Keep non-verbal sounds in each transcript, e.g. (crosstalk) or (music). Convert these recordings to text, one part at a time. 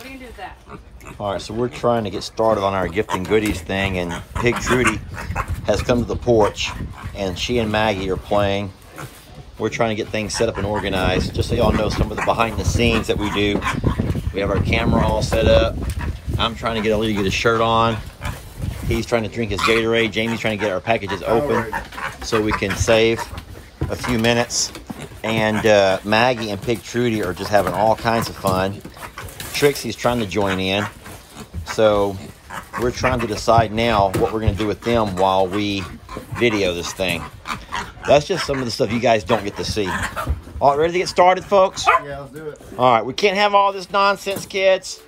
What are you gonna do with that? All right, so we're trying to get started on our gifting goodies thing, and Pig Trudy has come to the porch, and she and Maggie are playing. We're trying to get things set up and organized. Just so y'all know some of the behind the scenes that we do. We have our camera all set up. I'm trying to get Ellie to get his shirt on. He's trying to drink his Gatorade. Jamie's trying to get our packages open so we can save a few minutes. And uh, Maggie and Pig Trudy are just having all kinds of fun. Trixie's trying to join in. So we're trying to decide now what we're going to do with them while we video this thing. That's just some of the stuff you guys don't get to see. All right, ready to get started, folks? Yeah, let's do it. All right, we can't have all this nonsense, kids.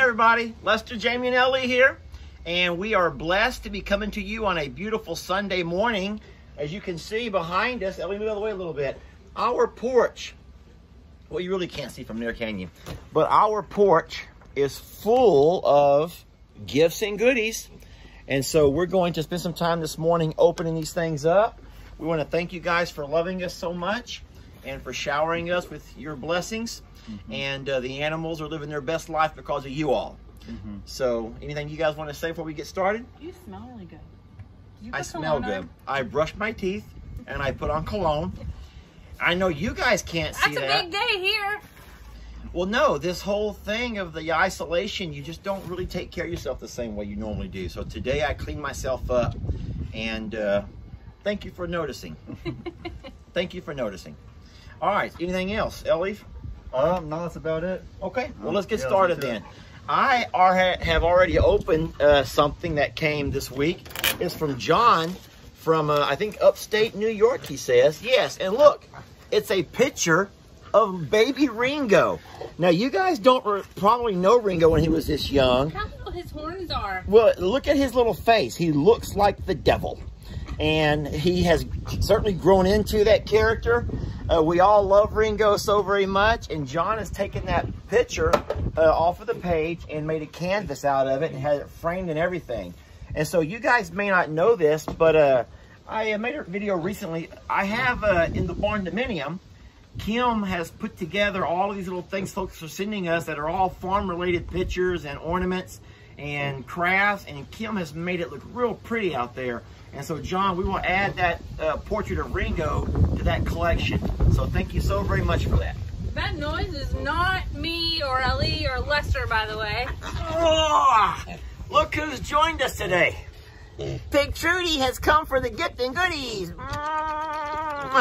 Everybody. Lester, Jamie, and Ellie here. And we are blessed to be coming to you on a beautiful Sunday morning. As you can see behind us, Ellie, move out of the way a little bit. Our porch. Well, you really can't see from there, can you? But our porch is full of gifts and goodies. And so we're going to spend some time this morning opening these things up. We want to thank you guys for loving us so much and for showering us with your blessings. And uh, the animals are living their best life because of you all. So, anything you guys want to say before we get started? You smell really good. You I smell good. on? I brushed my teeth and I put on cologne. I know you guys can't see that. That's a that. big day here. Well, no, this whole thing of the isolation, you just don't really take care of yourself the same way you normally do. So today I cleaned myself up, and uh, thank you for noticing. (laughs) thank you for noticing. All right, anything else, Ellie? Um, no, that's about it. Okay, well, Um, let's get yeah, let's started then. I are, have already opened uh, something that came this week. It's from John from, uh, I think, upstate New York, he says. Yes, and look, it's a picture of baby Ringo. Now, you guys don't probably know Ringo when he was this young. How little his horns are. Well, look at his little face. He looks like the devil. And he has certainly grown into that character. Uh, we all love Ringo so very much. And John has taken that picture uh, off of the page and made a canvas out of it and had it framed and everything. And so you guys may not know this, but uh, I made a video recently. I have uh, in the Barn Dominium, Kim has put together all of these little things folks are sending us that are all farm related pictures and ornaments and crafts and Kim has made it look real pretty out there. And so John, we will add that uh, portrait of Ringo to that collection. So thank you so very much for that. That noise is not me or Ellie or Lester, by the way. Oh, look who's joined us today. Pig Trudy has come for the gift and goodies.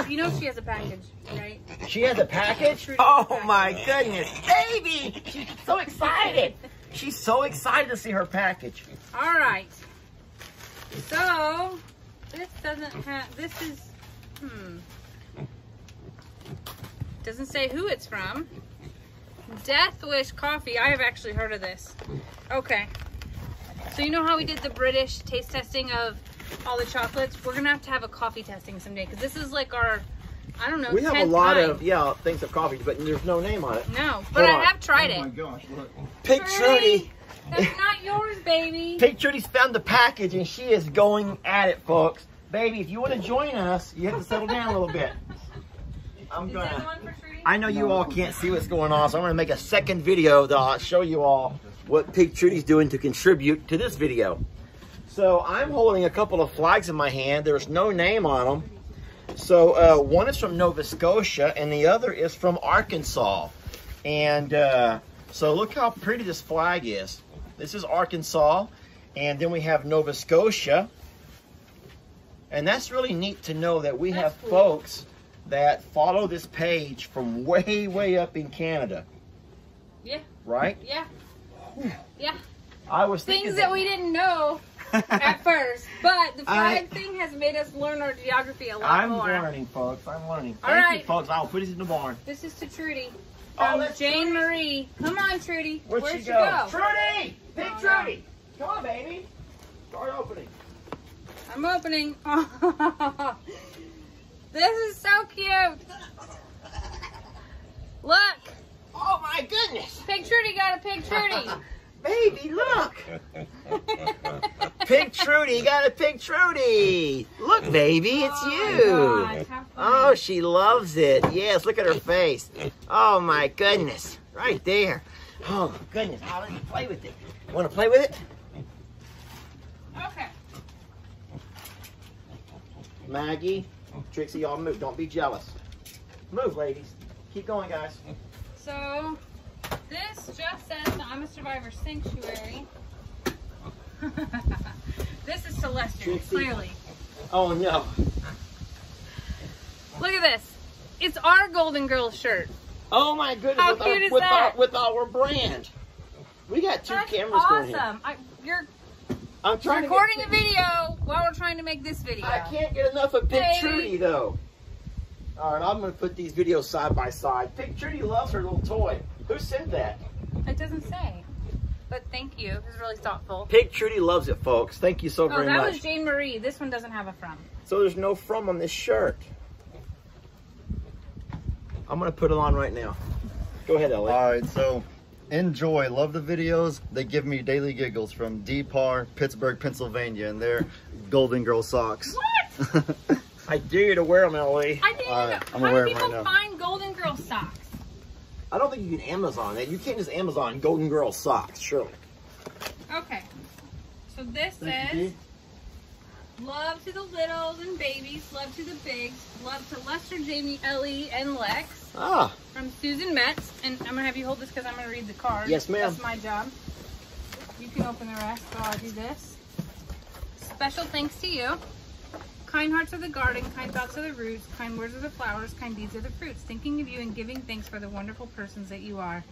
You know she has a package, right? She has a package? Trudy Oh a my goodness. Baby! She's so excited. She's so excited to see her package. All right. So this doesn't have. This is. Hmm. Doesn't say who it's from. Death Wish Coffee. I have actually heard of this. Okay. So you know how we did the British taste testing of all the chocolates? We're gonna have to have a coffee testing someday because this is like our. I don't know. We have a lot time. of, yeah, things of coffee, but there's no name on it. No, but Hold I on. have tried it. Oh my gosh, look. Pig Trudy. That's not yours, baby. (laughs) Pig Trudy's found the package and she is going at it, folks. Baby, if you want to join us, you have to settle down a little bit. I'm Is that the gonna. one for Trudy? I know you all can't see what's going on, so I'm gonna make a second video that I'll show you all what Pig Trudy's doing to contribute to this video. So I'm holding a couple of flags in my hand. There's no name on them. So uh, one is from Nova Scotia and the other is from Arkansas. And uh, so look how pretty this flag is. This is Arkansas, and then we have Nova Scotia. And that's really neat to know that we That's have cool. folks that follow this page from way, way up in Canada, Yeah, right? yeah, yeah. I was thinking Things that we didn't know at (laughs) first, but the I- thing has made us learn our geography a lot I'm more. learning, folks. I'm learning. All Thank you, folks. I'll put it in the barn. This is to Trudy. Oh, From that's Jane Trudy. Marie. Come on, Trudy. Where'd, Where'd she, she go? go? Trudy! Pig Oh, no. Trudy! Come on, baby. Start opening. I'm opening. (laughs) this is so cute. Look, Oh my goodness! Pig Trudy got a Pig Trudy. (laughs) Baby, look! (laughs) Pig Trudy, you got a Pig Trudy. Look, baby, it's Oh you. gosh, Oh, she loves it. Yes, look at her face. Oh my goodness, right there. Oh goodness, how let you play with it. Want to play with it? Okay. Maggie, Trixie, y'all move. Don't be jealous. Move, ladies. Keep going, guys. So this just says that I'm a survivor sanctuary. (laughs) this is Celestial, clearly. Oh no. Look at this. It's our Golden Girls shirt. Oh my goodness. How with, cute our, is with, that? Our, with our brand. We got two That's cameras going awesome. I, you're I'm trying recording to a video while we're trying to make this video. I can't get enough of Pig Hey. Trudy though. All right, I'm gonna put these videos side by side. Pig Trudy loves her little toy. Who sent that? It doesn't say. But thank you. It was really thoughtful. Pig Trudy loves it, folks. Thank you so Oh, very that was Jane Marie. This one doesn't have a from. So there's no from on this shirt. I'm gonna put it on right now. Go ahead, Ellie. All right, so enjoy. Love the videos. They give me daily giggles from DPAR, Pittsburgh, Pennsylvania, and their Golden Girl socks. What? (laughs) I dare you to wear them, Ellie. I didn't All know. right, I'm How gonna wear do 'em people right now. find Golden Girl socks? I don't think you can Amazon it. You can't just Amazon Golden Girl socks, surely. Okay. So this Thank says you. love to the littles and babies, love to the bigs, love to Lester, Jamie, Ellie, and Lex Ah, from Susan Metz. And I'm gonna have you hold this because I'm gonna read the card. Yes, ma'am. That's my job. You can open the rest while I do this. Special thanks to you. Kind hearts of the garden, kind thoughts of the roots, kind words of the flowers, kind deeds of the fruits. Thinking of you and giving thanks for the wonderful persons that you are.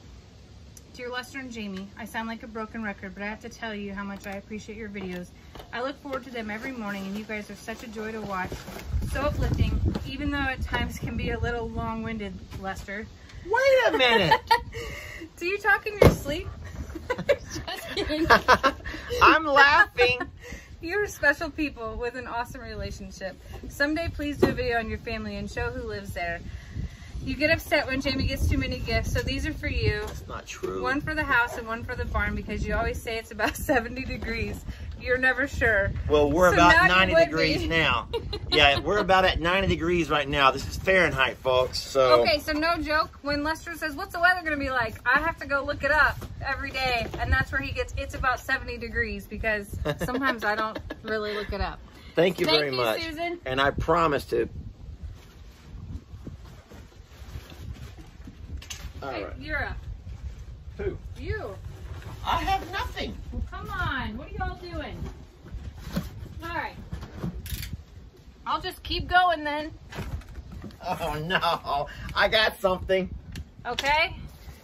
Dear Lester and Jamie, I sound like a broken record, but I have to tell you how much I appreciate your videos. I look forward to them every morning, and you guys are such a joy to watch. So uplifting, even though at times can be a little long-winded, Lester. wait a minute. (laughs) Do you talk in your sleep? (laughs) (laughs) I'm laughing. You're special people with an awesome relationship. Someday, please do a video on your family and show who lives there. You get upset when Jamie gets too many gifts, so these are for you. It's not true. One for the house and one for the barn because you always say it's about (laughs) 70 degrees. You're never sure. Well, we're So about 90 degrees be. now. (laughs) Yeah, we're about at 90 degrees right now. This is Fahrenheit, folks. So Okay, so no joke. When Lester says, What's the weather going to be like? I have to go look it up every day. And that's where he gets, It's about 70 degrees because (laughs) sometimes I don't really look it up. thank you Thank very you, much. Susan. And I promise to. All Hey, right. You're up. Who? You. I have nothing. Well, come on. What are y'all doing? All right. I'll just keep going then. Oh no, I got something. Okay?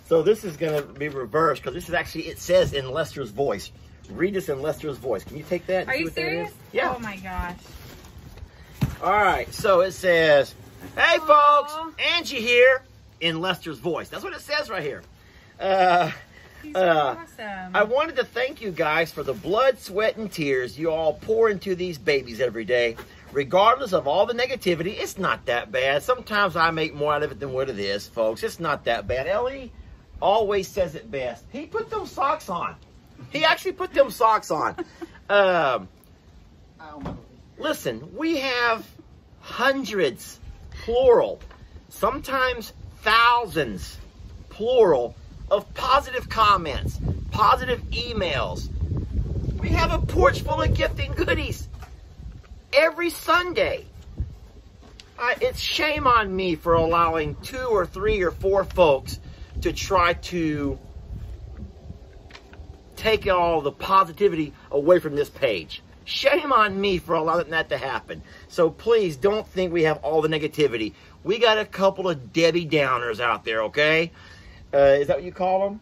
So this is gonna be reversed because this is actually it says in Lester's voice. Read this in Lester's voice. Can you take that? Are you serious? Yeah. Oh my gosh. All right. So it says, "Hey Aw. folks, Angie here." In Lester's voice. That's what it says right here. Uh, He's Uh, awesome. I wanted to thank you guys for the blood, sweat, and tears you all pour into these babies every day. Regardless of all the negativity, it's not that bad. Sometimes I make more out of it than what it is, folks. It's not that bad. Ellie always says it best. He put them socks on. He actually put them socks on. (laughs) Um, listen, we have hundreds, plural, sometimes thousands, plural, of positive comments, positive emails. We have a porch full of gifting goodies every Sunday. It's shame on me for allowing two or three or four folks to try to take all the positivity away from this page. Shame on me for allowing that to happen. So please don't think we have all the negativity. We got a couple of Debbie Downers out there, okay? Uh, is that what you call them?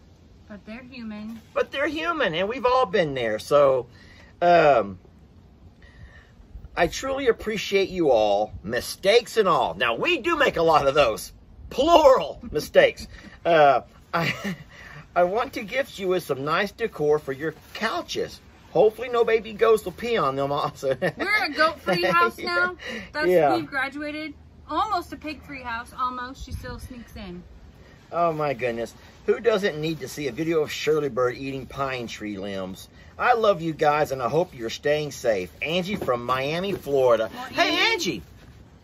but they're human. but they're human and we've all been there so um i truly appreciate you all mistakes and all now we do make a lot of those plural (laughs) mistakes uh i (laughs) i want to gift you with some nice decor for your couches hopefully no baby ghosts will pee on them also (laughs) We're a goat-free house now. That's Yeah. we've graduated. Almost a pig-free house. Almost. She still sneaks in. Oh my goodness. Who doesn't need to see a video of Shirley Bird eating pine tree limbs? I love you guys and I hope you're staying safe. Angie from Miami, Florida. Well, Hey, Angie- Angie.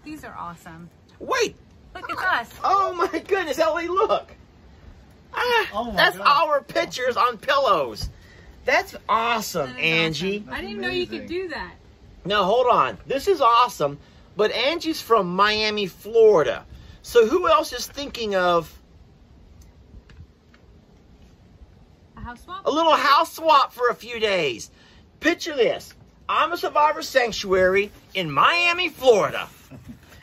These are awesome. Wait. Look at us. Oh my goodness, Ellie, look. Ah, Oh that's God. our pictures on pillows. That's awesome, That is Angie. awesome. I didn't know you could do that. Now hold on. This is awesome, but Angie's from Miami, Florida. So who else is thinking of house swap? a little house swap for a few days? Picture this. I'm a survivor sanctuary in Miami, Florida. (laughs)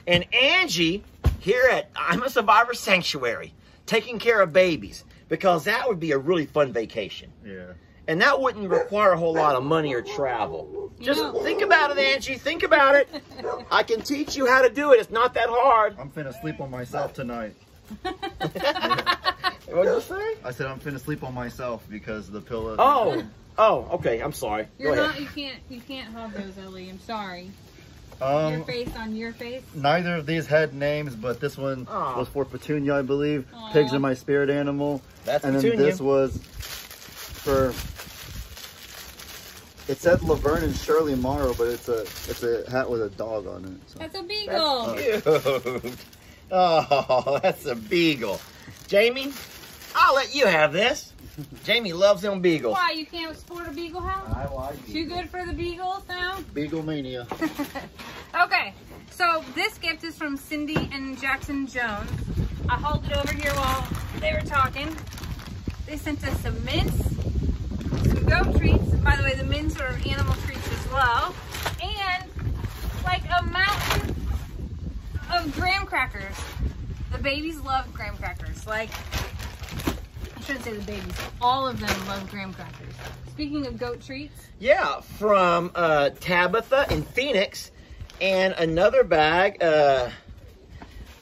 And Angie here at I'm a survivor sanctuary taking care of babies because that would be a really fun vacation. Yeah. And that wouldn't require a whole lot of money or travel. Just know- think about it, Angie. Think about it. (laughs) I can teach you how to do it. It's not that hard. I'm finna sleep on myself tonight. (laughs) What'd you say? I said I'm finna sleep on myself because the pillow. Oh, oh, okay. I'm sorry. You're Go not. ahead. You can't. You can't hug those, Ellie. I'm sorry. your Um, face on your face. neither of these had names, but this one Aw. was for Petunia, I believe. Aw. Pigs are my spirit animal. That's and then Petunia. this was for. It said Laverne and Shirley Morrow, but it's a it's a hat with a dog on it. So. That's a beagle. Cute. (laughs) Oh, that's a beagle. Jamie, I'll let you have this. Jamie loves them beagles. Why you can't sport a beagle house? I like Too good for the beagles now. Beagle Mania. (laughs) Okay, so this gift is from Cindy and Jackson Jones. I hauled it over here while they were talking. They sent us some mints, some goat treats. By the way, the mints are animal treats as well, and like a mountain of graham crackers. The babies love graham crackers. Like Shouldn't say the babies. All of them love graham crackers. Speaking of goat treats, Yeah, from uh, Tabitha in Phoenix, and another bag. Uh,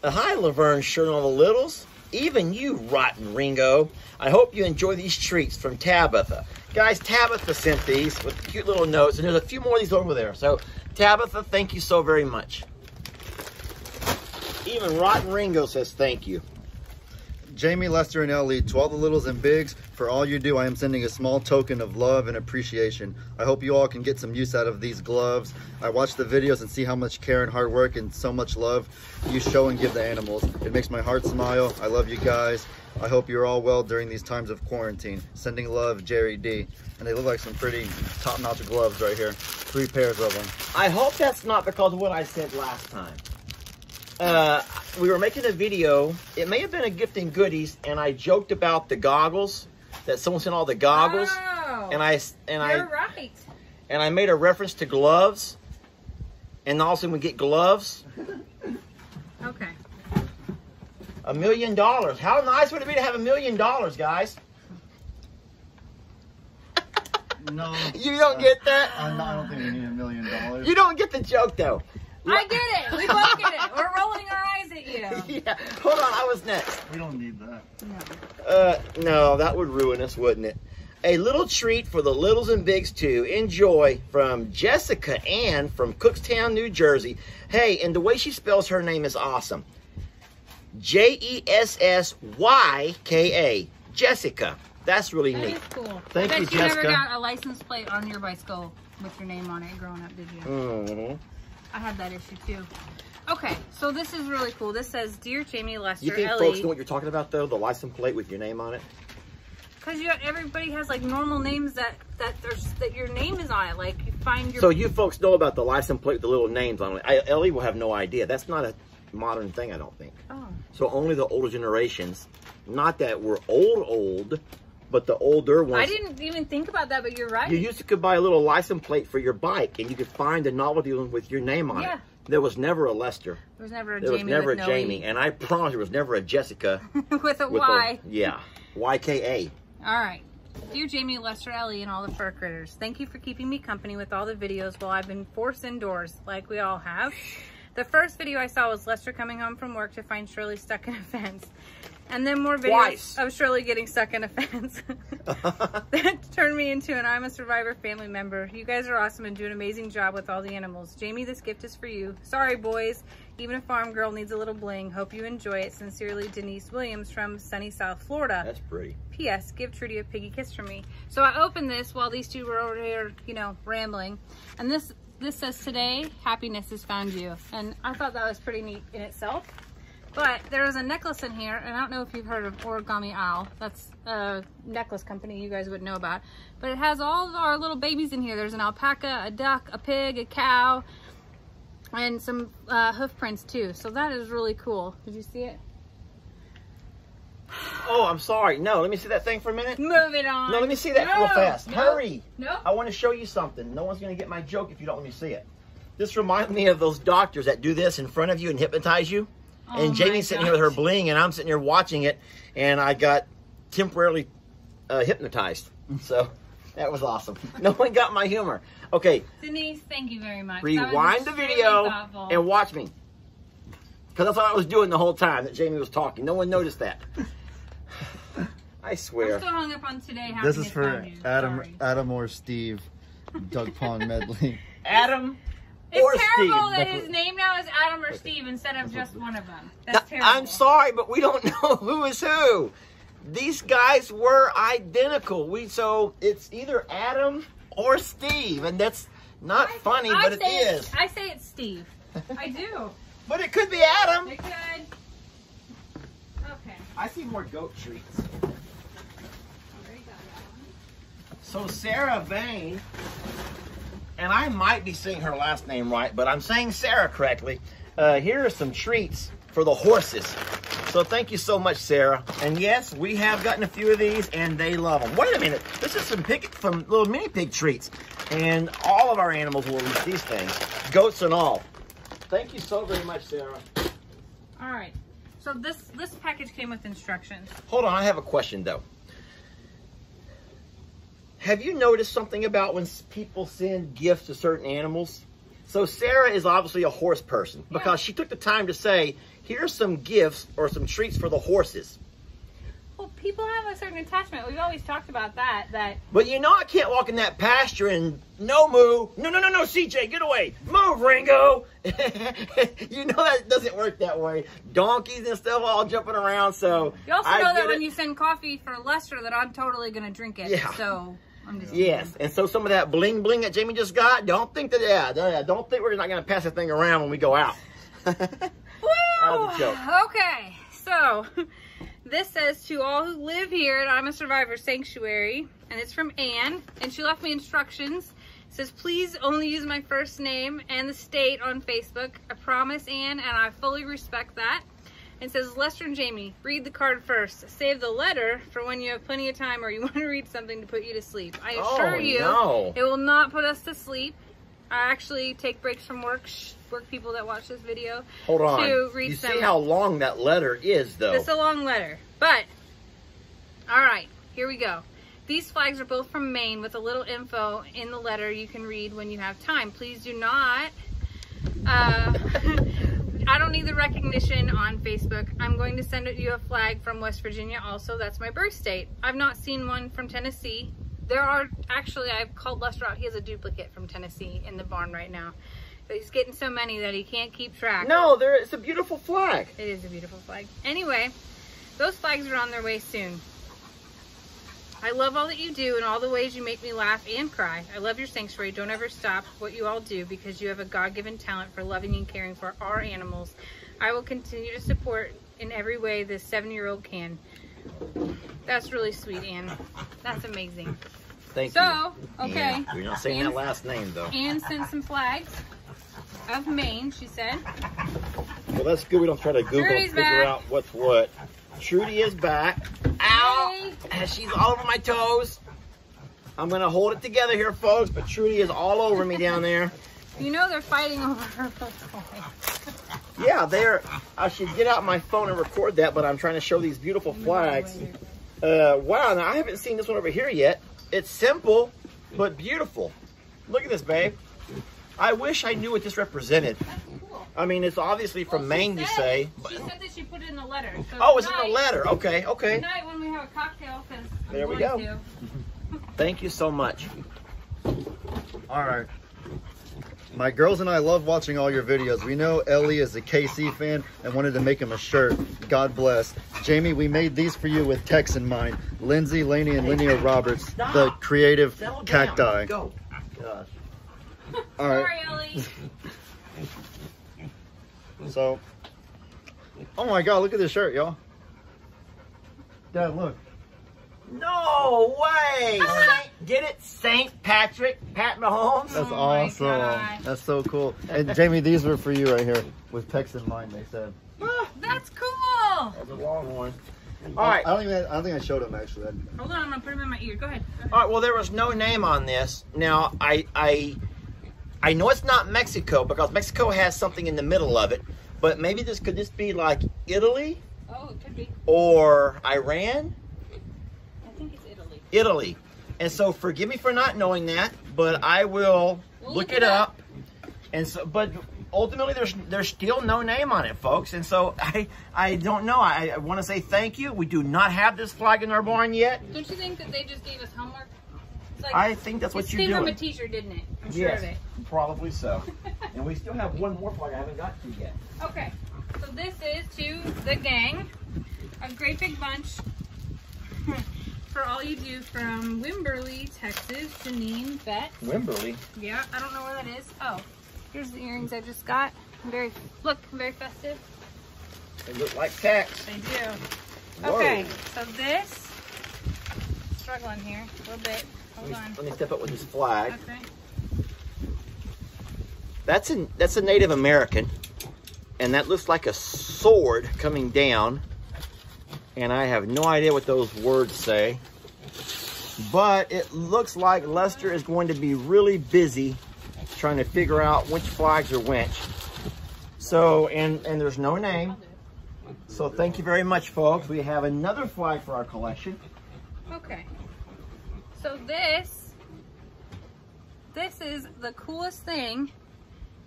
hi, Laverne, shirt on the littles. Even you, rotten Ringo. I hope you enjoy these treats from Tabitha. Guys, Tabitha sent these with cute little notes, and there's a few more of these over there. So, Tabitha, thank you so very much. Even Rotten Ringo says thank you. Jamie, Lester, and Ellie, to all the littles and bigs, for all you do, I am sending a small token of love and appreciation. I hope you all can get some use out of these gloves. I watch the videos and see how much care and hard work and so much love you show and give the animals. It makes my heart smile. I love you guys. I hope you're all well during these times of quarantine. Sending love, Jerry D. And they look like some pretty top-notch gloves right here. Three pairs of them. I hope that's not because of what I said last time. Uh, we were making a video. It may have been a gift and goodies, and I joked about the goggles that someone sent all the goggles, Oh, and I and you're I right. and I made a reference to gloves, and also we get gloves. Okay. A million dollars. How nice would it be to have a million dollars, guys? No. (laughs) You don't get that. I'm not, I don't think we need a million dollars. You don't get the joke though. I get it. We both get it. We're rolling our eyes at you. (laughs) yeah. Hold on. I was next. We don't need that. Uh, no, that would ruin us, wouldn't it? A little treat for the littles and bigs too. Enjoy from Jessica Ann from Cookstown, New Jersey. Hey, and the way she spells her name is awesome. J E S S Y K A. Jessica. That's really That neat. is cool. Thank I bet you never Jessica. got a license plate on your bicycle with your name on it growing up, did you? hmm I had that issue too. Okay, so this is really cool. This says, "Dear Jamie Lester, You think Ellie," folks know what you're talking about though? The license plate with your name on it? because you everybody has like normal names that that there's that your name is on it. Like you find your So you folks know about the license plate with the little names on it. I, Ellie will have no idea. That's not a modern thing, I don't think. oh So only the older generations, not that we're old, old, but the older ones. I didn't even think about that, but you're right. You used to could buy a little license plate for your bike, and you could find a novelty one with your name on Yeah. it. There was never a Lester. there was never a There Jamie was never a no Jamie, E. and I promise there was never a Jessica (laughs) with a with Y. a yeah, Y K A. All right. Dear Jamie, Lester, Ellie, and all the fur critters, thank you for keeping me company with all the videos while I've been forced indoors, like we all have. The first video I saw was Lester coming home from work to find Shirley stuck in a fence. And then more videos Twice. of Shirley getting stuck in a fence. (laughs) that turned me into an I'm a Survivor family member. You guys are awesome and do an amazing job with all the animals. Jamie, this gift is for you. Sorry, boys. Even a farm girl needs a little bling. Hope you enjoy it. Sincerely, Denise Williams from sunny South Florida. That's pretty. P.S. Give Trudy a piggy kiss from me. So I opened this while these two were over here, you know, rambling. And this this says today, happiness has found you. And I thought that was pretty neat in itself. But there is a necklace in here, and I don't know if you've heard of Origami Owl. That's a necklace company you guys would know about. But it has all of our little babies in here. There's an alpaca, a duck, a pig, a cow, and some uh, hoof prints too. So that is really cool. Did you see it? Oh, I'm sorry. No, let me see that thing for a minute. Move it on. No, let me see that No, real fast. no, Hurry. No. I want to show you something. No one's going to get my joke if you don't let me see it. This reminds me of those doctors that do this in front of you and hypnotize you. Oh and my Jamie's sitting here with her bling, and I'm sitting here watching it, and I got temporarily uh, hypnotized. So that was awesome. No one got my humor. Okay, Denise, thank you very much. Rewind the video thoughtful. and watch me. Because that's what I was doing the whole time that Jamie was talking. No one noticed that. (sighs) I swear. I'm swear. still hung up on today. This is for Adam, Sorry. Adam or Steve, Doug Pond medley. (laughs) Adam It's or terrible Steve. that his name now is Adam or Steve instead of just one of them. Now, That's terrible. I'm sorry, but we don't (laughs) know who is who. These guys were identical. We so it's either Adam or Steve, and that's not I- funny, I but it it's- I say it's Steve. I do. (laughs) But it could be Adam. It could. Okay. I see more goat treats. Oh, go. So Sarah Vane, and I might be saying her last name right, but I'm saying Sarah correctly. Uh, here are some treats for the horses. So thank you so much, Sarah. And yes, we have gotten a few of these, and they love them. Wait a minute, this is some pig, some little mini pig treats, and all of our animals will eat these things, goats and all. Thank you so very much, Sarah. All right. So this this package came with instructions. Hold on, I have a question though. Have you noticed something about when people send gifts to certain animals? So Sarah is obviously a horse person because she took the time to say, "Here's some gifts or some treats for the horses." Well, people have a certain attachment. We've always talked about that. That But you know, I can't walk in that pasture and no moo, no, no, no, no, CJ, get away, move, Ringo. (laughs) you know that doesn't work that way. Donkeys and stuff all jumping around. So you also I know that get when you send coffee for Lester, that I'm totally gonna drink it. Yeah. So Yes, and so some of that bling bling that Jamie just got, don't think that, yeah, don't- think we're not going to pass the thing around when we go out. Woo! (laughs) That was a joke. Okay, so (laughs) this says to all who live here at I'm a Survivor Sanctuary, and it's from Anne, and she left me instructions. It says, please only use my first name and the state on Facebook. I promise, Anne, and I fully respect that. It says, Lester and Jamie, read the card first. Save the letter for when you have plenty of time or you (laughs) want to read something to put you to sleep. I assure Oh, you, no. it will not put us to sleep. I actually take breaks from work, work people that watch this video, Hold on. to read you some. see how long that letter is, though. It's a long letter, but all right, here we go. These flags are both from Maine with a little info in the letter you can read when you have time. Please do not. Uh, (laughs) I don't need the recognition on Facebook. I'm going to send you a flag from West Virginia also. That's my birth state. I've not seen one from Tennessee. There are actually, I've called Lester out. He has a duplicate from Tennessee in the barn right now. But he's getting so many that he can't keep track. no, there, it's a beautiful flag. It is a beautiful flag. Anyway, those flags are on their way soon. I love all that you do and all the ways you make me laugh and cry. I love your sanctuary. Don't ever stop what you all do because you have a God-given talent for loving and caring for our animals. I will continue to support in every way this seven-year-old can. That's really sweet, Anne. That's amazing. Thank So, you. So, okay. Yeah, we're not saying that last name, though. Anne sent some flags of Maine, she said. Well, that's good. We don't try to Google and figure back. out what's what. Trudy is back. Ow! She's all over my toes. I'm going to hold it together here, folks, but Trudy is all over me down there. You know they're fighting over her. Yeah, there. I should get out my phone and record that, but I'm trying to show these beautiful flags. Uh, wow, now I haven't seen this one over here yet. It's simple, but beautiful. Look at this, babe. I wish I knew what this represented. That's cool. I mean, it's obviously from Well, she Maine, you said- say. She said that she put it in the letter. Oh, so Oh, it's in the letter. Okay, okay. Tonight when we have a cocktail, because There we go. to. (laughs) (laughs) Thank you so much. All right. My girls and I love watching all your videos. We know Ellie is a KC fan and wanted to make him a shirt. God bless. Jamie, we made these for you with Tex in mind. Lindsay, Laney, and Linnea Roberts, the creative Settle down. cacti. Go. Gosh. (laughs) All right. Sorry, Ellie. So, oh my God, look at this shirt, y'all. Dad, look. No way! Saint- (laughs) Get it? Saint Patrick, Pat Mahomes? That's Oh awesome. That's so cool. And Jamie, these were for you right here with Tex in mind. They said. (gasps) That's cool. That's a longhorn. All right. I don't even. I don't think I showed them actually. Hold on, I'm gonna put them in my ear. Go ahead. Go ahead. All right. Well, there was no name on this. Now, I, I, I know it's not Mexico because Mexico has something in the middle of it. But maybe this could this be like Italy Oh, it could be. or Iran? I think it's Italy. Italy. And so, forgive me for not knowing that, but I will We'll look, look it it up. And so, but ultimately, there's there's still no name on it, folks. And so, (laughs) I I don't know. I, I want to say thank you. We do not have this flag in our barn yet. Don't you think that they just gave us homework? Like, I think that's what you're came from a doing. teacher, didn't it? I'm sure Yes, of it. probably so. (laughs) and we still have one more flag I haven't got to yet. Okay, so this is to the gang, a great big bunch (laughs) for all you do from Wimberley, Texas, Janine Betts. Wimberley. Yeah, I don't know where that is. Oh, here's the earrings I just got. I'm very, look, I'm very festive. They look like Tex. They do. Whoa. Okay, so this, struggling here a little bit. Let me, let me step up with this flag. Okay. That's a that's a Native American, and that looks like a sword coming down. And I have no idea what those words say, but it looks like Lester is going to be really busy trying to figure out which flags are which. So, and and there's no name. So thank you very much, folks. We have another flag for our collection. Okay. So this, this is the coolest thing.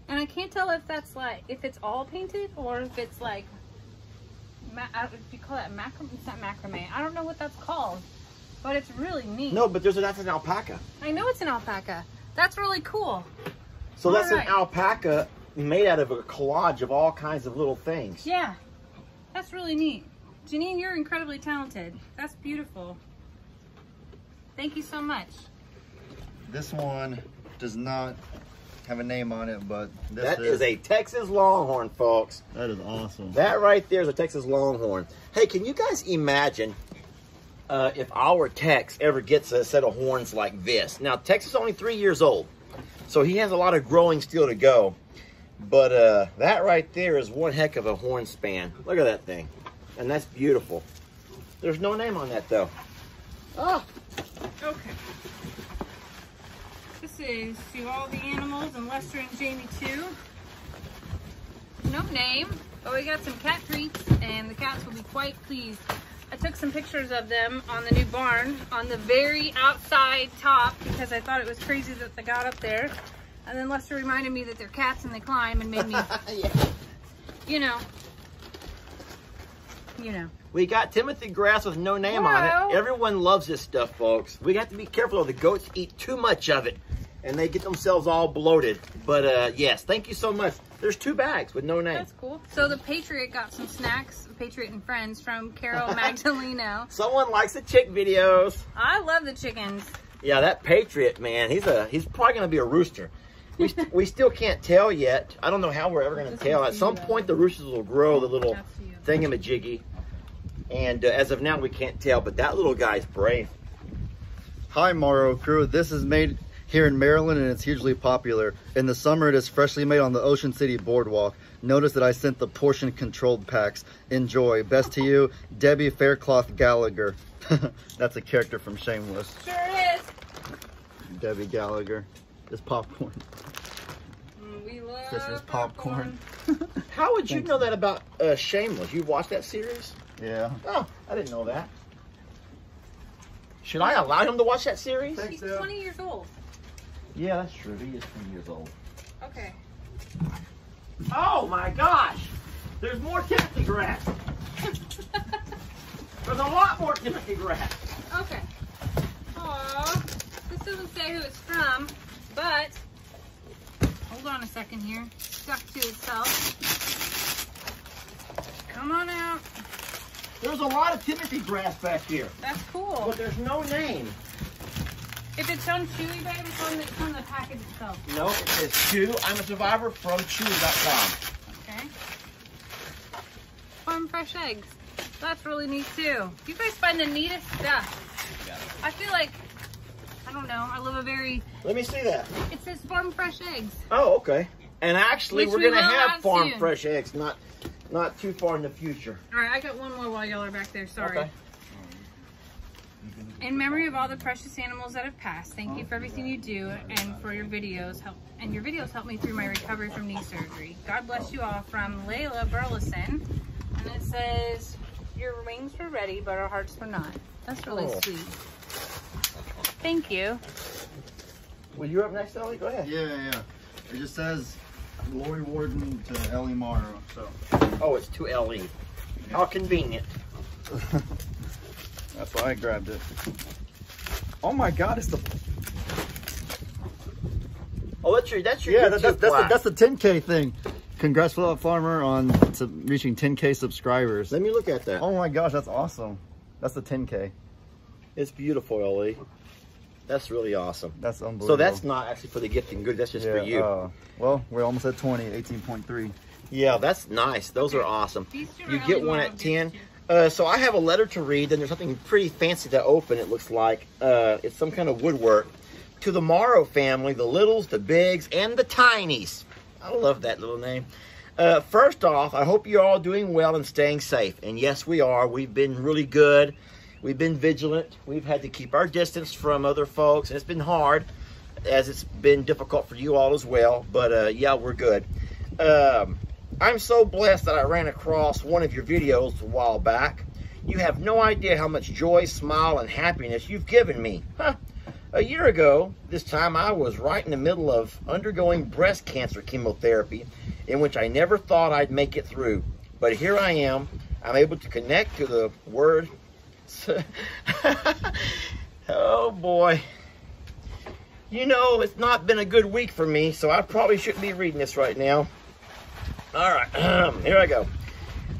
And I can't tell if that's like, if it's all painted or if it's like, uh, if you call that macrame, it's not macrame. I don't know what that's called, but it's really neat. No, but there's a, that's an alpaca. I know it's an alpaca. That's really cool. So that's Alright. an alpaca made out of a collage of all kinds of little things. Yeah, that's really neat. Janine, you're incredibly talented. That's beautiful. Thank you so much. This one does not have a name on it, but this That is, is a Texas Longhorn, folks. that is awesome. That right there is a Texas Longhorn. Hey, can you guys imagine uh, if our Tex ever gets a set of horns like this? Now, Tex is only three years old, so he has a lot of growing still to go. But uh, that right there is one heck of a horn span. Look at that thing. And that's beautiful. There's no name on that, though. Oh, Okay. This is to all the animals and Lester and Jamie too. No name, but we got some cat treats and the cats will be quite pleased. I took some pictures of them on the new barn on the very outside top because I thought it was crazy that they got up there. And then Lester reminded me that they're cats and they climb and made me, (laughs) you know, you know. We got Timothy grass with no name on it. Everyone loves this stuff, folks. We have to be careful. Of the goats eat too much of it, and they get themselves all bloated. But uh, yes, thank you so much. There's two bags with no name. That's cool. So the Patriot got some snacks, Patriot and Friends from Carol (laughs) Magdaleno. Someone likes the chick videos. I love the chickens. Yeah, that Patriot man, he's a he's probably gonna be a rooster. We, st- we still can't tell yet. I don't know how we're ever gonna tell. At some point, the roosters will grow the little thingamajiggy, and uh, as of now, we can't tell. But that little guy's brave. Hi, Morrow Crew. This is made here in Maryland and it's hugely popular. In the summer, it is freshly made on the Ocean City Boardwalk. Notice that I sent the portion controlled packs. Enjoy. Best to you, Debbie Faircloth Gallagher. (laughs) That's a character from Shameless. Sure is. Debbie Gallagher. This popcorn. Mm, We love This is popcorn. (laughs) How would you Thanks. know that about uh, Shameless? You watched that series? Yeah. Oh, I didn't know that. Should I allow him to watch that series? Thanks, He's Deb. 20 years old. Yeah, that's true. He is 20 years old. Okay. Oh my gosh! There's more Timothy grass. (laughs) There's a lot more Timothy grass. Okay. Aw. This doesn't say who it's from, but hold on a second here. Stuck to itself. Come on out. There's a lot of Timothy grass back here, That's cool. but there's no name. If it's on Chewy, babe, it's on the, it's on the package itself. No, it says Chew. I'm a survivor from Chew.com. Okay. Farm fresh eggs. That's really neat too. You guys find the neatest stuff. I feel like, I don't know, I live a very, Let me see that. it says farm fresh eggs. Oh, okay. And actually, Which we're we gonna have have farm soon. fresh eggs, not not too far in the future. All right, I got one more while y'all are back there. Sorry. Okay. In memory of all the precious animals that have passed, thank you for everything you do and for your videos. Help and your videos helped me through my recovery from knee surgery. God bless you all from Layla Burleson. And it says, "Your wings were ready, but our hearts were not." That's really Oh. sweet. Thank you. Well, you're up next, Ellie. Go ahead. Yeah, yeah. It just says Lori Warden to Ellie Morrow. So Oh, it's to Ellie. How convenient. that's why I grabbed it. Oh my God! It's the Oh, that's your that's your yeah. YouTube That, that's, that's, the, that's the 10k thing. Congrats, Philip Farmer, on to reaching 10k subscribers. Let me look at that. Oh my gosh, that's awesome. That's the 10k. It's beautiful, Ellie. That's really awesome. That's unbelievable. So that's not actually for the gifting good. That's just for you. uh, well, we're almost at 20, 18.3. yeah, that's nice. Those are awesome. You get one at 10. Uh, so I have a letter to read, and there's something pretty fancy to open. It looks like uh, it's some kind of woodwork. To the Morrow family, the littles, the bigs, and the tinies. I love that little name. Uh, first off, I hope you're all doing well and staying safe. And yes, we are. We've been really good. We've been vigilant. We've had to keep our distance from other folks, and it's been hard, as it's been difficult for you all as well. But uh, yeah, we're good. Um, I'm so blessed that I ran across one of your videos a while back. You have no idea how much joy, smile, and happiness you've given me. Huh. A year ago, this time I was right in the middle of undergoing breast cancer chemotherapy, in which I never thought I'd make it through. But here I am. I'm able to connect to the word. (laughs) oh boy. You know, it's not been a good week for me, so I probably shouldn't be reading this right now. All right, (clears throat) here I go.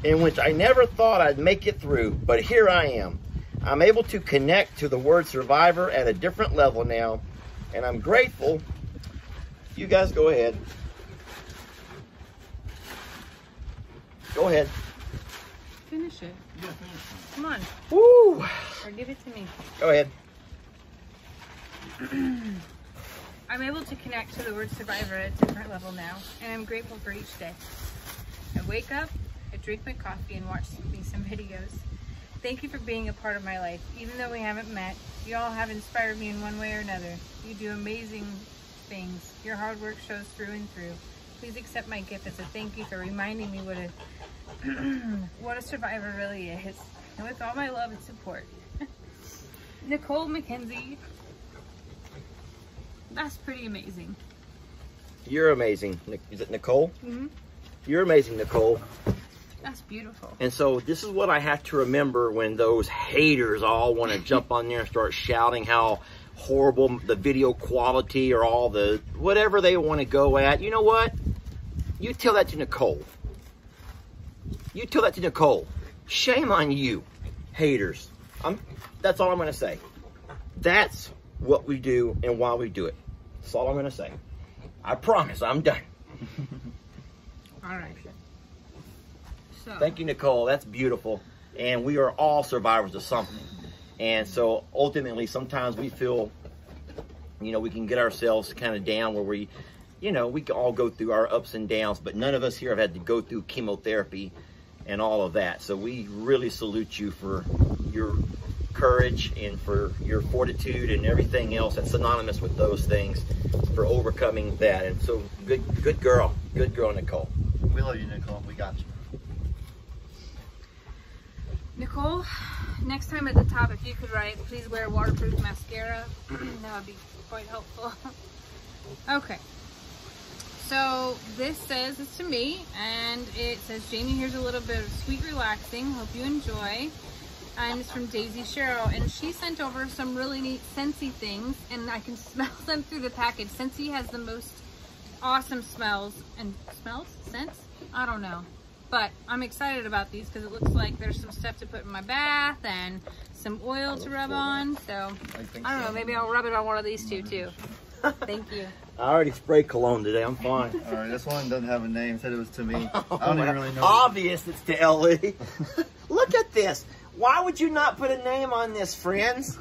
In which I never thought I'd make it through, but here I am. I'm able to connect to the word survivor at a different level now, and I'm grateful. You guys go ahead. Go ahead. Finish it. Come on, Woo! or give it to me. Go ahead. (clears throat) I'm able to connect to the word survivor at a different level now, and I'm grateful for each day. I wake up, I drink my coffee, and watch me (laughs) some videos. Thank you for being a part of my life. Even though we haven't met, you all have inspired me in one way or another. You do amazing things. Your hard work shows through and through. Please accept my gift as a thank you for reminding me what a (clears throat) what a survivor really is. And with all my love and support. (laughs) Nicole McKenzie. That's pretty amazing. You're amazing. Is it Nicole? Mhm. You're amazing, Nicole. That's beautiful. And so this is what I have to remember when those haters all want to jump on there and start shouting how horrible the video quality or all the whatever they want to go at. You know what? You tell that to Nicole. You tell that to Nicole. Shame on you, haters. I'm, that's all I'm going to say. That's what we do and why we do it. That's all I'm going to say. I promise I'm done. (laughs) All right. So, Thank you, Nicole. That's beautiful. And we are all survivors of something. And so ultimately, sometimes we feel, you know, we can get ourselves kind of down where we, you know, we can all go through our ups and downs, but none of us here have had to go through chemotherapy and all of that. So we really salute you for your courage and for your fortitude and everything else that's synonymous with those things for overcoming that. And so good, good girl, good girl, Nicole. We love you, Nicole. We got you. Nicole, next time at the top, if you could write, please wear waterproof mascara, (clears throat) that would be quite helpful. (laughs) okay. So this says it's to me, and it says, Jamie, here's a little bit of sweet relaxing. Hope you enjoy. And it's from Daisy Sherrill, and she sent over some really neat Scentsy things, and I can (laughs) smell them through the package. Scentsy has the most awesome smells and smells, scents. I don't know, but I'm excited about these because it looks like there's some stuff to put in my bath and some oil to rub on. So I don't know, maybe I'll rub it on one of these two too. (laughs) Thank you. I already sprayed cologne today. I'm fine. (laughs) All right, this one doesn't have a name. Said it was to me. (laughs) I don't even really know. Obvious it's to Ellie. (laughs) Look at this. Why would you not put a name on this, friends?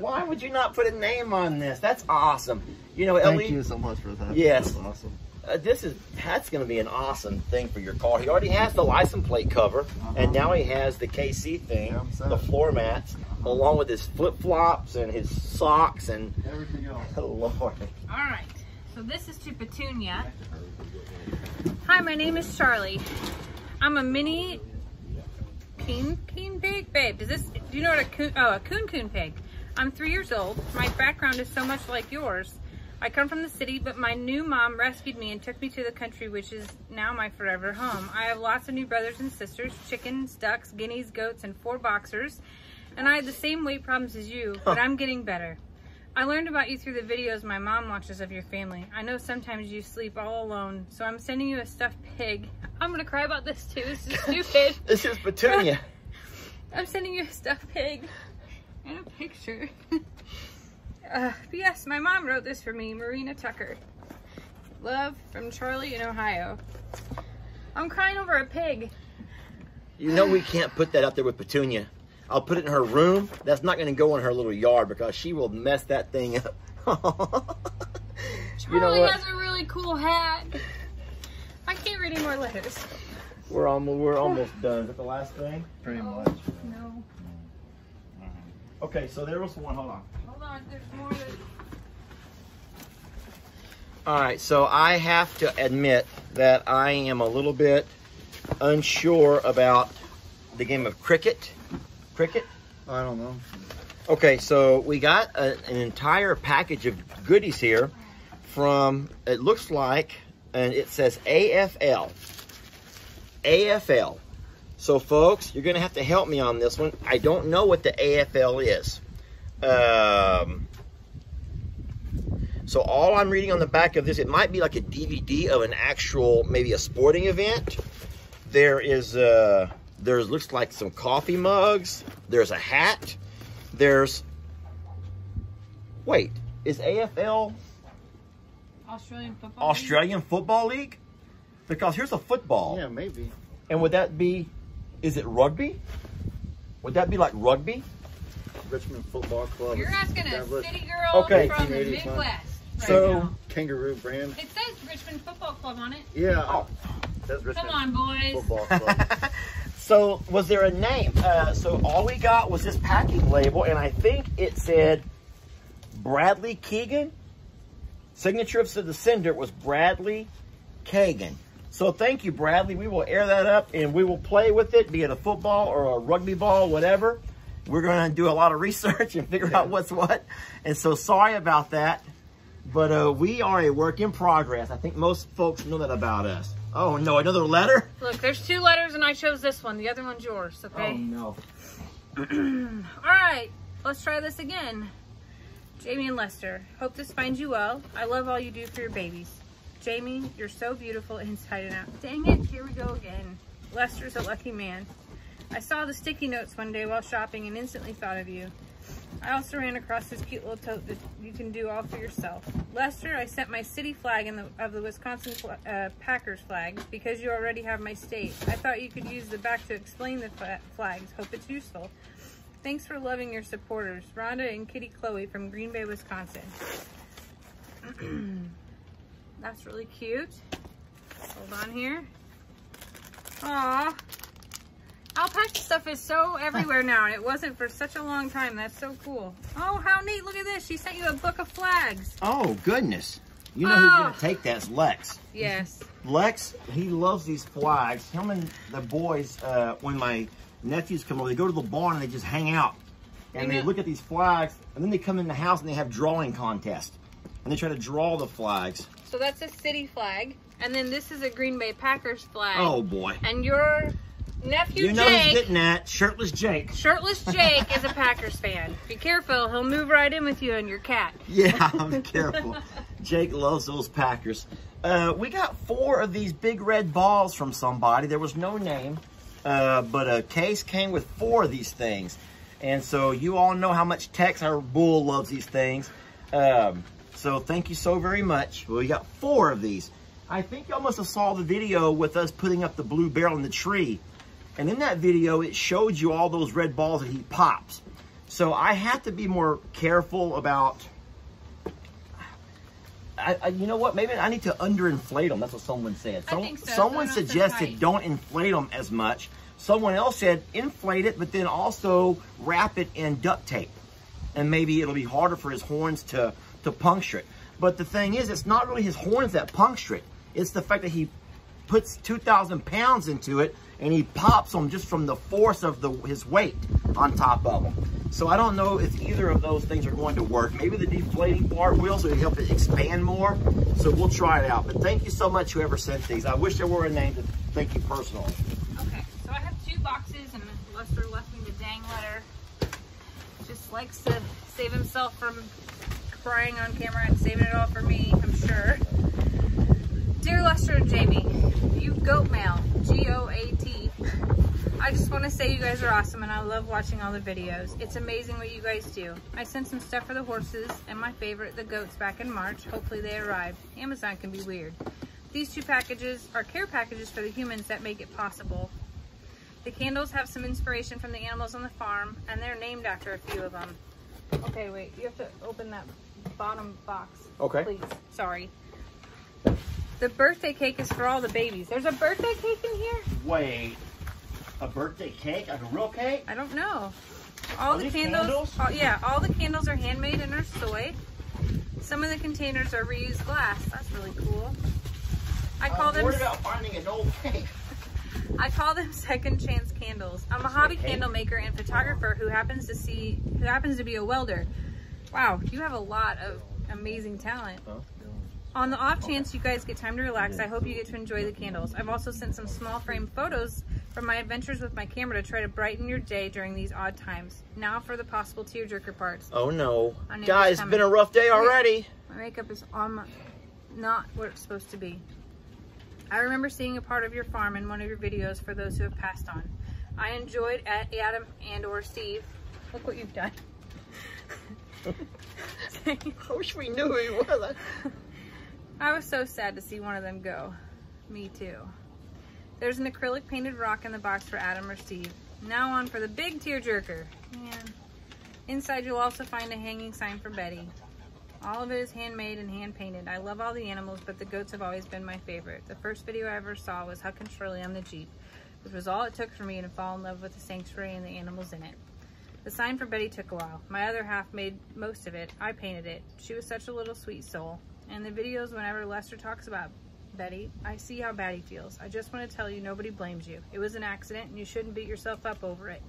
Why would you not put a name on this? That's awesome. You know, Thank Ellie, you so much for that. Yes. That's awesome. uh, this is that's going to be an awesome thing for your car. He already has the license plate cover, and now he has the KC thing, Yeah, the floor mats, along with his flip flops and his socks and Everything else. (laughs) oh Lord. All right, so this is to Petunia. Hi, my name is Charlie. I'm a mini coon coon pig, babe. Does this? Do you know what a coon? Oh, a coon coon pig. I'm three years old. My background is so much like yours. I come from the city, but my new mom rescued me and took me to the country, which is now my forever home. I have lots of new brothers and sisters, chickens, ducks, guineas, goats, and four boxers. And I had the same weight problems as you, but I'm getting better. I learned about you through the videos my mom watches of your family. I know sometimes you sleep all alone, so I'm sending you a stuffed pig. I'm gonna cry about this too. This is stupid. (laughs) This is Petunia. (laughs) I'm sending you a stuffed pig and a picture. (laughs) uh, P.S. My mom wrote this for me, Marina Tucker. Love from Charlie in Ohio. I'm crying over a pig. You know we can't put that up there with Petunia. I'll put it in her room. That's not going to go in her little yard because she will mess that thing up. Charlie (laughs) you know what? has a really cool hat. I can't read any more letters. We're almost we're almost done. Is that the last thing? Pretty Oh. much. No. Okay, so there was one. Hold on. Hold on, there's more. All right, so I have to admit that I am a little bit unsure about the game of cricket. Cricket. I don't know. Okay, so we got a, an entire package of goodies here from, it looks like, and it says AFL. AFL. So, folks, you're going to have to help me on this one. I don't know what the AFL is. Um, so, all I'm reading on the back of this, it might be like a DVD of an actual, maybe a sporting event. There is, uh, there's looks like some coffee mugs. There's a hat. There's, wait, is AFL Australian football. League? Football League? Because here's a football. Yeah, maybe. And would that be, is it rugby? Would that be like rugby? Richmond Football Club. You're asking a city girl Okay. from the Midwest. Right So- now. Kangaroo brand. It says Richmond Football Club on it. Yeah. Oh. That's Come on, boys. Football Club. (laughs) so was there a name? Uh, so all we got was this packing label, and I think it said Bradley Keegan. Signature of the sender was Bradley Kagan. So thank you, Bradley. We will air that up and we will play with it, be it a football or a rugby ball, whatever. We're going to do a lot of (laughs) research and figure out what's what. And so sorry about that. But uh, we are a work in progress. I think most folks know that about us. Oh no, another letter? Look, there's two letters and I chose this one. The other one's yours, okay? Oh no. (clears throat) All right, let's try this again. Jamie and Lester, hope this finds you well. I love all you do for your babies. Jamie, you're so beautiful inside and out. Dang it, here we go again. Lester's a lucky man. I saw the sticky notes one day while shopping and instantly thought of you. I also ran across this cute little tote that you can do all for yourself. Lester, I sent my city flag the, of the Wisconsin uh, Packers flag because you already have my state. I thought you could use the back to explain the flags. Hope it's useful. Thanks for loving your supporters, Rhonda and Kitty Chloe from Green Bay, Wisconsin. (clears throat) That's really cute. Hold on here. Aw. Alpaca stuff is so everywhere now, and it wasn't for such a long time. That's so cool. Oh, how neat. Look at this. She sent you a book of flags. Oh goodness. You know who's Oh. gonna take that's Lex. Yes. Lex, he loves these flags. Him and the boys, uh, when my nephews come over, they go to the barn and they just hang out. And And they look at these flags, and then they come in the house and they have drawing contest. and they try to draw the flags. So that's a city flag. And then this is a Green Bay Packers flag. Oh boy. And your nephew You know Jake, getting that. Shirtless Jake. shirtless Jake, is a Packers fan. Be careful, he'll move right in with you and your cat. Yeah, (laughs) I'm careful. Jake loves those Packers. Uh, we got four of these big red balls from somebody. There was no name, uh, but a case came with four of these things. And so you all know how much Tex, our bull, loves these things. Um, so thank you so very much. Well, we got four of these. I think y'all must have saw the video with us putting up the blue barrel in the tree. And in that video, it showed you all those red balls that he pops. So I have to be more careful about I, I, you know what? Maybe I need to underinflate them. That's what someone said. I Some- think so. Someone suggested don't inflate them as much. Someone else said inflate it, but then also wrap it in duct tape, and maybe it'll be harder for his horns to to puncture it. But the thing is, it's not really his horns that puncture it. It's the fact that he puts 2,000 pounds into it and he pops them just from the force of the his weight on top of them. So I don't know if either of those things are going to work. Maybe the deflating part will, so it help it expand more. So we'll try it out. But thank you so much, whoever sent these. I wish there were a name to thank you personally. Okay, so I have two boxes and Lester left me the dang letter. Just likes to save himself from crying on camera and saving it all for me, I'm sure. Dear Lester and Jamie, you goat mail, G-O-A-T. I just want to say you guys are awesome and I love watching all the videos. It's amazing what you guys do. I sent some stuff for the horses and my favorite, the goats, back in March. Hopefully they arrive. Amazon can be weird. These two packages are care packages for the humans that make it possible. The candles have some inspiration from the animals on the farm and they're named after a few of them. Okay, wait, you have to open that bottom box. Okay. Please, sorry. The birthday cake is for all the babies. There's a birthday cake in here? Wait, a birthday cake? Like a real cake? I don't know. All Are the candles, candles? all- yeah, all the candles are handmade and are soy. Some of the containers are reused glass. That's really cool. I call I'm them worried about finding an old cake. (laughs) I call them second chance candles. I'm a hobby candle maker and photographer who happens to see who happens to be a welder. Wow, you have a lot of amazing talent. On the off chance you guys get time to relax, I hope you get to enjoy the candles. I've also sent some small frame photos from my adventures with my camera to try to brighten your day during these odd times. Now for the possible tearjerker parts. Oh no. Guys, it's been a rough day already. My makeup is on my, not what it's supposed to be. I remember seeing a part of your farm in one of your videos for those who have passed on. I enjoyed at Adam and or Steve. Look what you've done. (laughs) I wish we knew who he was. (laughs) I was so sad to see one of them go. Me too. There's an acrylic painted rock in the box for Adam or Steve. Now on for the big tearjerker. Man. Inside you'll also find a hanging sign for Betty. All of it is handmade and hand painted. I love all the animals, but the goats have always been my favorite. The first video I ever saw was Huck and Shirley on the Jeep, which was all it took for me to fall in love with the sanctuary and the animals in it. The sign for Betty took a while. My other half made most of it. I painted it. She was such a little sweet soul. And the videos, whenever Lester talks about Betty, I see how bad he feels. I just want to tell you nobody blames you. It was an accident and you shouldn't beat yourself up over it.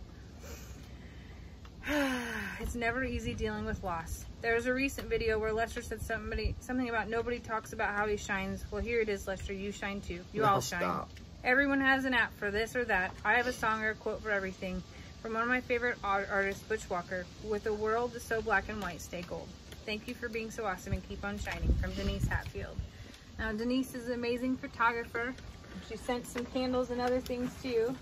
(sighs) it's never easy dealing with loss. There was a recent video where Lester said somebody something about nobody talks about how he shines. Well, here it is, Lester. You shine too. You No, all shine. stop. Everyone has an app for this or that. I have a song or a quote for everything. From one of my favorite art artists, Butch Walker, with the world so black and white, stay gold. Thank you for being so awesome and keep on shining. From Denise Hatfield. Now, Denise is an amazing photographer. She sent some candles and other things to you.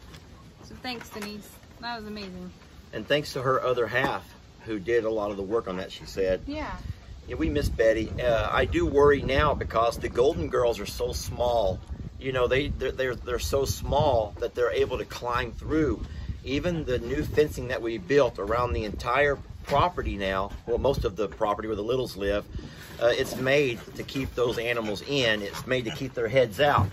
So thanks, Denise. That was amazing. And thanks to her other half who did a lot of the work on that, she said. Yeah. Yeah, we miss Betty. Uh, I do worry now because the Golden Girls are so small. You know, they they're, they're they're so small that they're able to climb through. Even the new fencing that we built around the entire property now, well, most of the property where the Littles live, uh, it's made to keep those animals in. It's made to keep their heads out.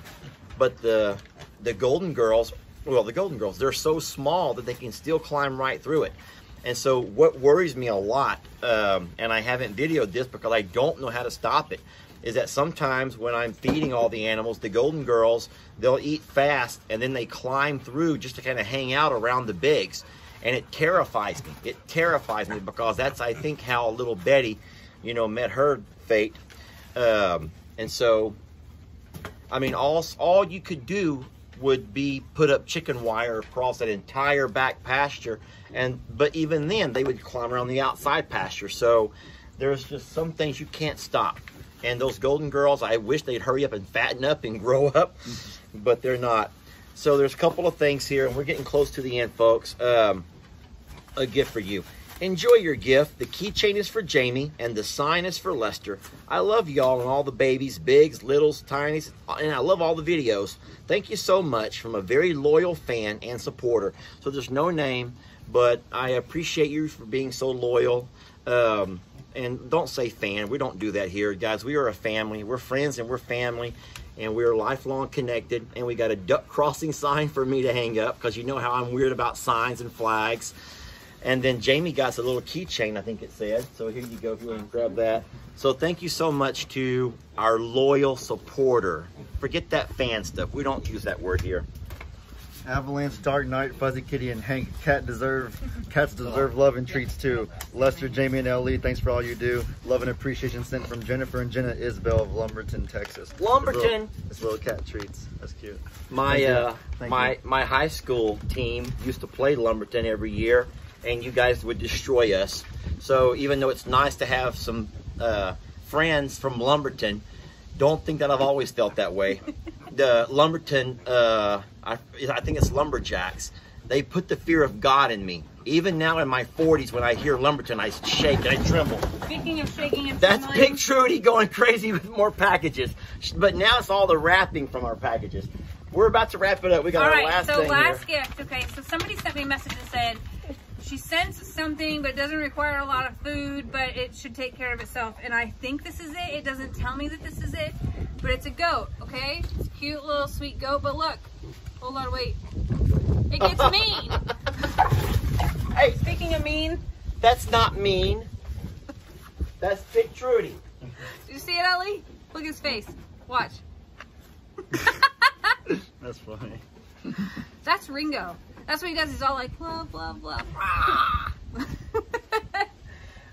But the the Golden Girls, well, the Golden Girls, they're so small that they can still climb right through it. And so, what worries me a lot, um, and I haven't videoed this because I don't know how to stop it, is that sometimes when I'm feeding all the animals, the golden girls, they'll eat fast and then they climb through just to kind of hang out around the bigs. And it terrifies me. It terrifies me because that's, I think, how little Betty, you know, met her fate. Um, and so, I mean, all all you could do would be put up chicken wire across that entire back pasture, and but even then they would climb around the outside pasture. So there's just some things you can't stop. And those golden girls, I wish they'd hurry up and fatten up and (laughs) grow up, but they're not. So there's a couple of things here, and we're getting close to the end, folks. Um, a gift for you. Enjoy your gift. The keychain is for Jamie, and the sign is for Lester. I love y'all and all the babies, bigs, littles, tinies, and I love all the videos. Thank you so much from a very loyal fan and supporter. So there's no name, but I appreciate you for being so loyal. Um, and don't say fan. We don't do that here, guys. We are a family. We're friends and we're family and we're lifelong connected. And we got a duck crossing (laughs) sign for me to hang up because you know how I'm weird about signs and flags. And then Jamie got a little keychain, I think it said. So here you go if you want to grab that. So thank you so much to our loyal supporter. Forget that fan stuff. We don't use that word here. Avalanche, Dark Knight, Fuzzy Kitty, and Hank. Cat deserve cats deserve love and treats too. Lester, Jamie, and Ellie, thanks for all you do. Love and appreciation sent from Jennifer and Jenna Isbell of Lumberton, Texas. Lumberton. It's little, little cat treats. That's cute. My Thank uh, Thank my you. my high school team used to play Lumberton every year, and you guys would destroy us. So even though it's nice to have some uh, friends from Lumberton, don't think that I've always felt that way. (laughs) the Lumberton, uh, I, I think it's Lumberjacks. They put the fear of God in me. Even now in my 40s, when I hear Lumberton, I shake and I tremble. Speaking of shaking and That's trembling, Big Trudy going crazy with more packages. But now it's all the wrapping from our packages. We're about to wrap it up. We got All our right, last so thing last here. gift. Okay, so somebody sent me a message and said she sends something, but it doesn't require a lot of food, but it should take care of itself. And I think this is it. It doesn't tell me that this is it, but it's a goat. Okay, it's a cute little sweet goat. But look, hold on, wait. It gets (laughs) mean. Hey, Speaking of mean, that's not mean. That's Big Trudy. did you see it, Ellie? Look at his face. Watch. (laughs) That's funny. That's Ringo. That's what he does. He's all like, blah, blah, blah. (laughs)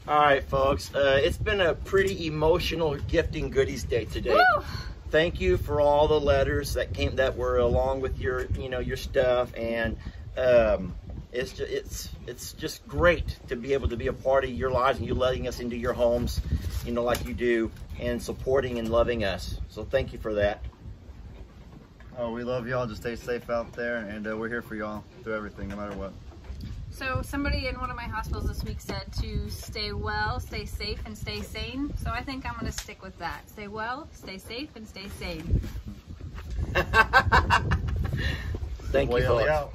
All right, folks. Uh, it's been a pretty emotional gifting goodies day today. Woo! Thank you for all the letters that came that were along with your, you know, your stuff, and um, it's just, it's it's just great to be able to be a part of your lives and you letting us into your homes, you know, like you do, and supporting and loving us. So thank you for that. Oh, we love y'all. Just stay safe out there, and uh, we're here for y'all through everything, no matter what. So somebody in one of my hospitals this week said to stay well, stay safe, and stay sane. So I think I'm going to stick with that. Stay well, stay safe, and stay sane. (laughs) Thank Boy, you, Ellie folks. out.